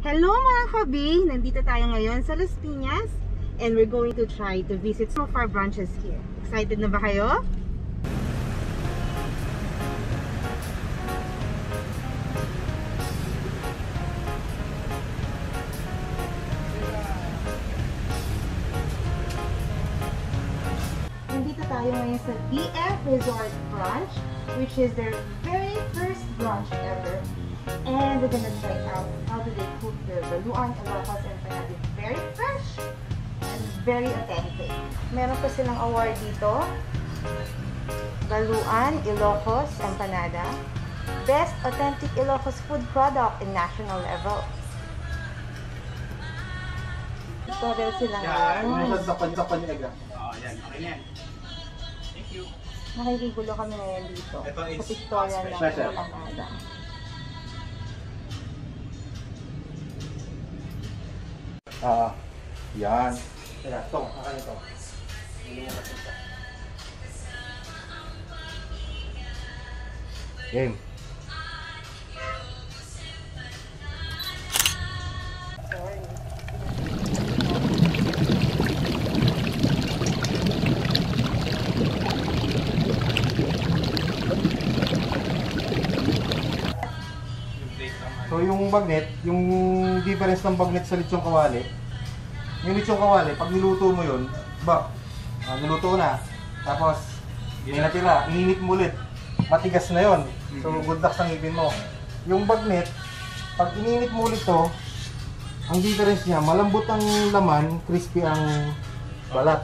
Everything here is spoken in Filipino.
Hello mga kabi! Nandito tayo ngayon sa Las Piñas and we're going to try to visit some of our branches here. Excited na ba kayo? Nandito tayo ngayon sa BF Resort Branch which is their very first branch ever And we're gonna try out their baluan and waffles and panada. Very fresh and very authentic. Meron pa silang award dito. Baluan, Ilocos, Empanada. Best Authentic Ilocos Food Product in national level. Tutorial sila Yan, ngayon. may sapan-sapan niya. Oh, yan. Okay na yan. Thank you. Nakikigulo kami ngayon dito. Ito Sa is pictorial ng special. Empanada. Ah, yan. Teka, ito, akan ito. Game. Bagnet, yung difference ng bagnet sa lechong kawali, yung lechong kawali, pag niluto mo yun, ba, ah, niluto na, tapos may natira, ininit mo ulit, matigas na yon. So good luck sa ngipin mo. Yung bagnet, pag ininit mo ulit to, ang difference niya, malambot ang laman, crispy ang balat.